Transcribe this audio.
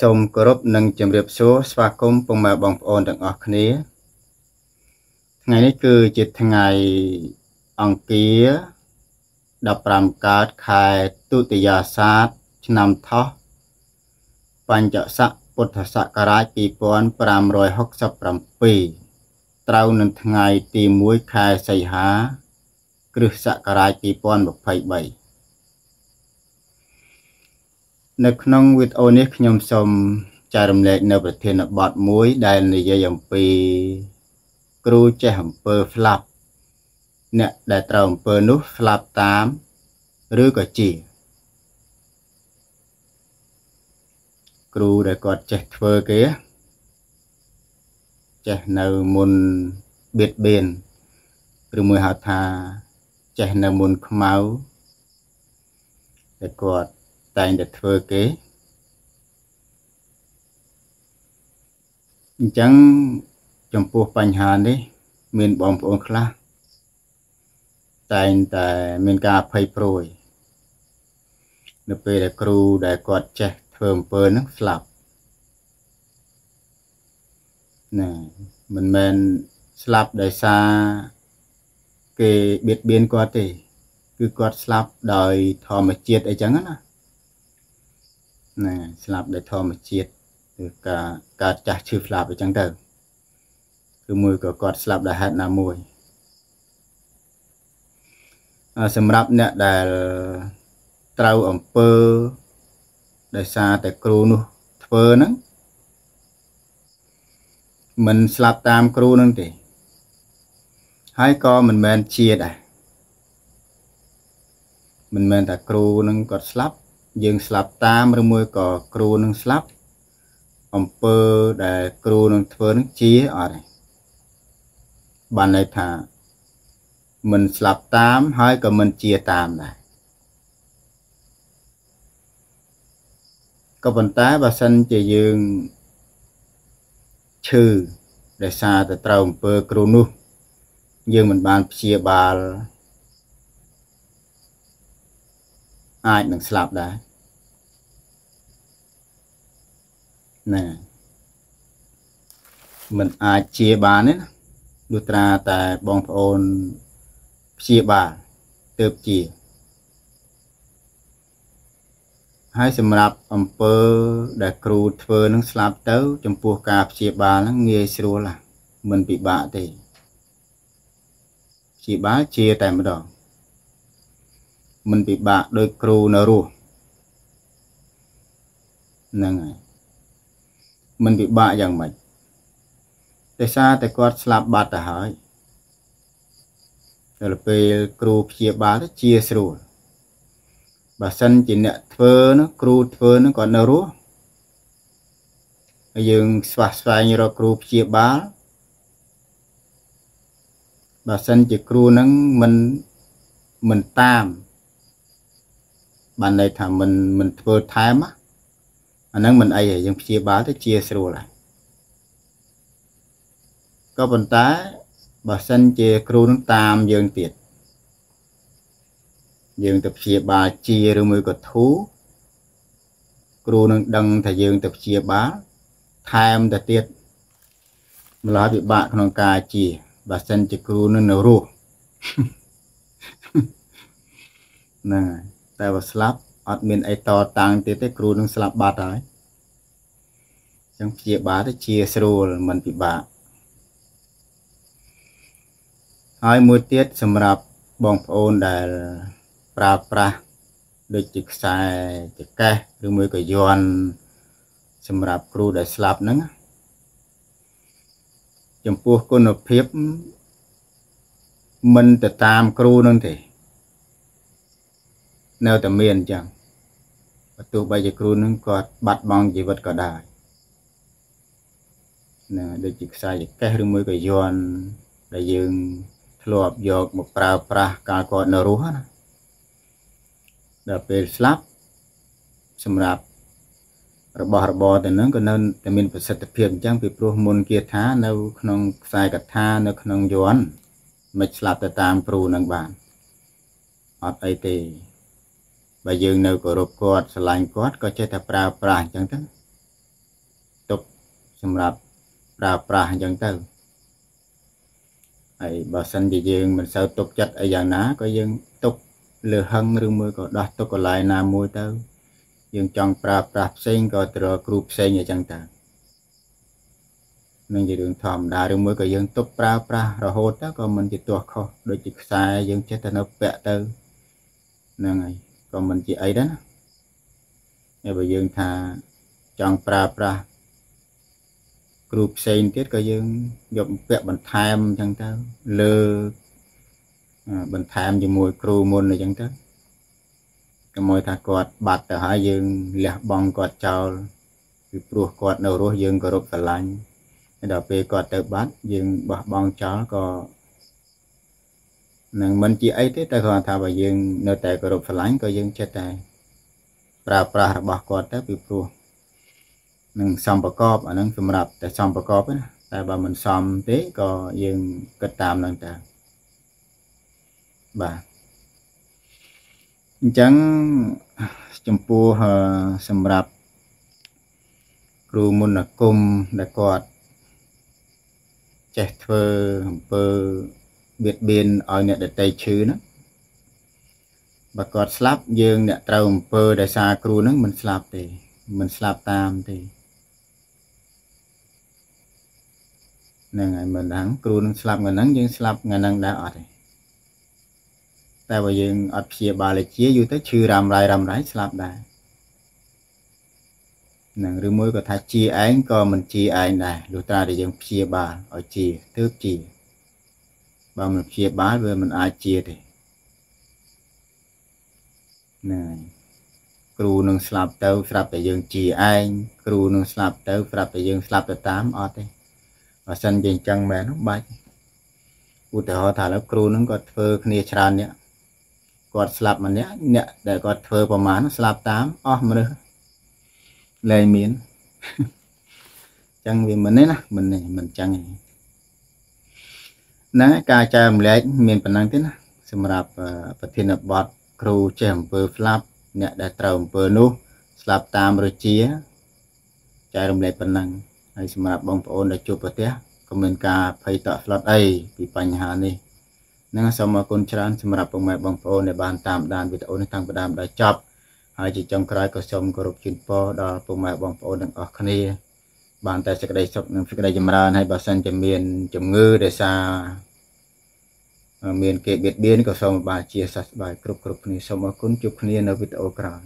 សូមគោរពនិងជម្រាបសួរស្វាគមន៍ពុកម៉ែបងប្អូនទាំងអស់គ្នា ថ្ងៃនេះគឺជាថ្ងៃអង្គារ15កើតខែទុតិយាសាទឆ្នាំថោះបញ្ញស័កពុទ្ធសករាជ2567ត្រូវនឹងថ្ងៃទី1ខែសីហា គ្រិស្តសករាជ2023 នៅក្នុងវីដេអូនេះខ្ញុំសូមចែករំលែកនៅប្រធានបទមួយដែលនិយាយអំពី គ្រូចេះអំពើផ្លាប់ អ្នកដែលត្រូវអំពើនោះផ្លាប់តាម ឬក៏ជា គ្រូដែលគាត់ចេះធ្វើគេចេះនៅមុនបៀតបៀនឬមួយហៅថាចេះនៅមុនខ្មៅតែគាត់ តែងតែធ្វើគេអញ្ចឹងចំពោះបញ្ហានេះ មានបងប្អូនខ្លះតែងតែមានការភ័យព្រួយ នៅពេលដែលគ្រូដែលគាត់ចេះធ្វើអំពើហ្នឹងស្លាប់ណាមិនមែនស្លាប់ដោយសារគេបៀតបៀនគាត់ទេ គឺគាត់ស្លាប់ដោយធម្មជាតិអីចឹងណា ណាស្លាប់ដោយធម្មជាតិឬការកើតចាស់ឈឺស្លាប់អញ្ចឹងទៅគឺមួយក៏គាត់ស្លាប់ដោយហេតុណាមួយសម្រាប់អ្នកដែលត្រូវអំពើដោយសារតែគ្រូនោះធ្វើហ្នឹងមិនស្លាប់តាមគ្រូនឹងទេហើយក៏មិនមែនជាដែរមិនមែនតែគ្រូនឹងគាត់ស្លាប់ យើងស្លាប់តាមឬមួយក៏គ្រូនឹងស្លាប់អំពើដែលគ្រូនឹងធ្វើនឹងជាអត់ទេបានន័យថាមិនស្លាប់តាមហើយក៏មិនជាតាមដែរក៏ប៉ុន្តែបើសិនជាយើងឈឺដោយសារតែត្រូវអំពើគ្រូនោះ យើងមិនបានព្យាបាល អាចនឹងស្លាប់ដែរណាมันអាចជាបានទេណាលុះត្រាតែបងប្អូនព្យាបាលទៅជាហើយសម្រាប់អំពើដែលគ្រូធ្វើនឹងស្លាប់ទៅ ចំពោះការព្យាបាលហ្នឹងងាយស្រួលណាមិនពិបាកទេព្យាបាលជាតែម្ដង មិនពិបាកដោយគ្រូនៅរស់ហ្នឹងហើយមិនពិបាកយ៉ាងម៉េចដោយសារតែគាត់ស្លាប់បាត់ទៅហើយដល់ពេលគ្រូព្យាបាលទៅជាស្រួលបើសិនជាអ្នកធ្វើនោះគ្រូធ្វើនោះគាត់នៅរស់ហើយយើងស្វះស្វែងរកគ្រូព្យាបាលបើសិនជាគ្រូនឹងមិនមិនតាម បានន័យថាមិនមិនធ្វើថែមអាហ្នឹងមិនអីទេយើងព្យាបាលទៅជាស្រួលហើយក៏ប៉ុន្តែបើសិនជាគ្រូនឹងតាមយើងទៀតយើងទៅព្យាបាលជាឬមួយក៏ធូគ្រូនឹងដឹងថាយើងទៅព្យាបាលថែមទៅទៀតម្ល៉េះពិបាកក្នុងការជាបើសិនជាគ្រូនឹងនៅរស់ហ្នឹងហើយ តែបើស្លាប់អត់មានអីតតាំងទៀតទេគ្រូនឹងស្លាប់បាត់ហើយអញ្ចឹងព្យាបាលទៅជាស្រួលមិនពិបាកហើយមួយទៀតសម្រាប់បងប្អូនដែលប្រើប្រាស់ដូចជាខ្សែចកេះឬមួយក៏យន់សម្រាប់គ្រូដែលស្លាប់ហ្នឹងចំពោះគុណភាពមិនទៅតាមគ្រូនឹងទេ នៅតែមានអញ្ចឹងបើទោះបីជាគ្រូនឹងគាត់បាត់បង់ជីវិតក៏ដោយណាដូចជាខ្សែចកេះឬមួយក៏យន់ដែលយើងធ្លាប់យកមកប្រើប្រាស់កាលគាត់នៅរស់ណាដល់ពេលស្លាប់សម្រាប់របស់របរទៅនឹងក៏នៅតែមានប្រសិទ្ធភាពអញ្ចឹងពីព្រោះមុនគាថានៅក្នុងខ្សែកថានៅក្នុងយន់មិនស្លាប់ទៅតាមគ្រូនឹងបានអត់អីទេ បើយើងនៅគោរពគាត់ស្រឡាញ់គាត់ក៏ចេះតែប្រើប្រាស់អញ្ចឹងទៅសម្រាប់ប្រើប្រាស់អញ្ចឹងទៅហើយបើសិនជាយើងមិនសូវទុកចិត្តអីយ៉ាងណាក៏យើងទុកលើហឹងឬមួយក៏ដោះទុកកន្លែងណាមួយទៅ យើងចង់ប្រើប្រាស់ផ្សេងក៏ទៅរកគ្រូផ្សេងអញ្ចឹងទៅនឹងជារឿងធម្មតាឬមួយក៏យើងទុកប្រើប្រាស់រហូតទៅក៏មិនជាទាស់ខុសដូចជាខ្សែយើងចេះតែនៅពាក់ទៅហ្នឹងហើយ ក៏មិនជាអីដែរណាហើយបើយើងថាចង់ប្រើប្រាស់គ្រូផ្សេងទៀតក៏យើងយកពាក់បន្ថែមអញ្ចឹងទៅលើបន្ថែមជាមួយគ្រូមុនអញ្ចឹងទៅកុំឲ្យថាគាត់បាត់ទៅហើយយើងលះបង់គាត់ចោលពីព្រោះគាត់នៅរស់យើងគោរពស្រឡាញ់ដល់ពេលគាត់ទៅបាត់យើងបោះបង់ចោលក៏ នឹងមិនជាអីទេតែគាត់ថាបើយើងនៅតែគោរពស្រឡាញ់ក៏យើងចិត្តតែប្រើប្រាស់របស់គាត់ទៅពីព្រោះនឹងសំប្រកបអានឹងសម្រាប់តែសំប្រកបណាតែបើមិនសមទេក៏យើងគិតតាមនឹងតើបាទអញ្ចឹងចំពោះសម្រាប់គ្រូមុនគុំដែលគាត់ចេះធ្វើអំពើ បៀតបៀនឲ្យអ្នកដតីឈឺហ្នឹងបើគាត់ស្លាប់យើងអ្នកត្រូវអំពើដែលសារគ្រូហ្នឹងមិនស្លាប់ទេមិនស្លាប់តាមទេហ្នឹងហើយមិនដឹងគ្រូនឹងស្លាប់ថ្ងៃហ្នឹងយើងស្លាប់ថ្ងៃហ្នឹងដែរអត់ទេតែបើយើងអត់ព្យាបាលជាយូរទៅឈឺរ៉ាំរ៉ៃរ៉ាំរ៉ៃស្លាប់ដែរនឹងឬមួយក៏ថាជាឯងក៏មិនជាឯងដែរលុះត្រាតែយើងព្យាបាលឲ្យជាទើបជា បើមិនព្យាបាលវាមិនអាចជាទេហ្នឹងហើយគ្រូនឹងស្លាប់ទៅស្រាប់តែយើងជាឯងគ្រូនឹងស្លាប់ទៅស្រាប់តែយើងស្លាប់ទៅតាមអត់ទេបើសិនជាអញ្ចឹងមែនបាច់ឧទាហរណ៍ថាឥឡូវគ្រូនឹងគាត់ធ្វើគ្នាច្រើនអ្នកគាត់ស្លាប់ម្នាក់អ្នកដែលគាត់ធ្វើប្រមាណស្លាប់តាមអស់មនុស្សលែងមានចឹងវាមិនទេណាមិនទេមិនចឹងទេ ហ្នឹងការចែករំលែកមានប៉ុណ្ណឹងទេណាសម្រាប់ប្រធានបទគ្រូចេះអំពើស្លាប់អ្នកដែលត្រូវអំពើនោះស្លាប់តាមរជាចែករំលែកប៉ុណ្ណឹងហើយសម្រាប់បងប្អូនដែលជួបប្រទះក៏មានការភ័យតក់ស្លុតអីពីបញ្ហានេះនឹងសូមអរគុណច្រើនសម្រាប់ពុកម៉ែបងប្អូនដែលបានតាមដានវីដេអូនេះតាំងពីដើមដល់ចប់ហើយជាចុងក្រោយក៏សូមគោរពជូនពរដល់ពុកម៉ែបងប្អូនទាំងអស់គ្នា បានតែសេចក្តីសុខនិងសេចក្តីចម្រើនហើយបើសិនជាមានជំងឺដែលសារមានគេបៀតបៀនក៏សូមបានជាសះស្បើយគ្រប់គ្រប់គ្នាសូមអរគុណជួបគ្នានៅវីដេអូក្រោយ